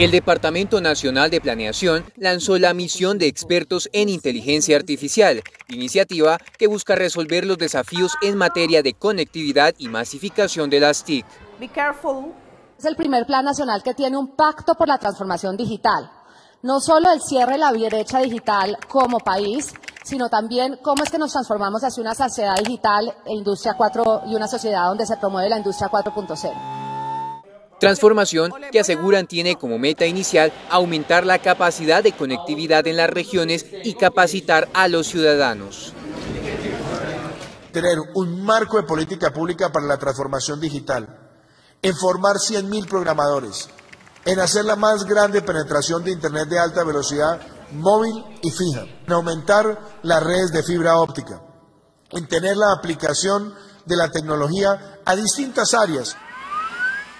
El Departamento Nacional de Planeación lanzó la misión de expertos en inteligencia artificial, iniciativa que busca resolver los desafíos en materia de conectividad y masificación de las TIC. Es el primer plan nacional que tiene un pacto por la transformación digital. No solo el cierre de la brecha digital como país, sino también cómo es que nos transformamos hacia una sociedad digital e industria 4 y una sociedad donde se promueve la industria 4.0. Transformación que aseguran tiene como meta inicial aumentar la capacidad de conectividad en las regiones y capacitar a los ciudadanos. Tener un marco de política pública para la transformación digital, en formar 100.000 programadores, en hacer la más grande penetración de Internet de alta velocidad móvil y fija, en aumentar las redes de fibra óptica, en tener la aplicación de la tecnología a distintas áreas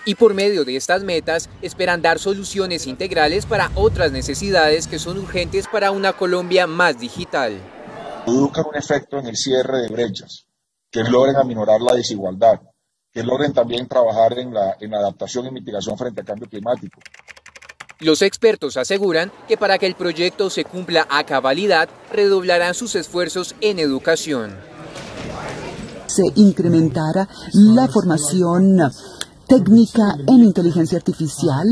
y por medio de estas metas esperan dar soluciones integrales para otras necesidades que son urgentes para una Colombia más digital. Buscan un efecto en el cierre de brechas, que logren aminorar la desigualdad, que logren también trabajar en la, en adaptación y mitigación frente al cambio climático. Los expertos aseguran que para que el proyecto se cumpla a cabalidad, redoblarán sus esfuerzos en educación. Se incrementará la formación técnica en inteligencia artificial.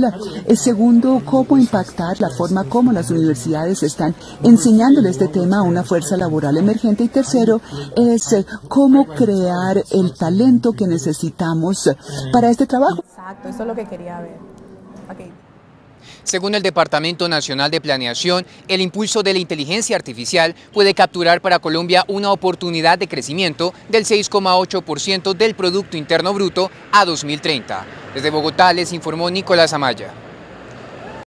Segundo, cómo impactar la forma como las universidades están enseñándole este tema a una fuerza laboral emergente. Y tercero, es eh, cómo crear el talento que necesitamos para este trabajo. Exacto, eso es lo que quería ver. Según el Departamento Nacional de Planeación, el impulso de la inteligencia artificial puede capturar para Colombia una oportunidad de crecimiento del 6,8% del Producto Interno Bruto a 2030. Desde Bogotá les informó Nicolás Amaya.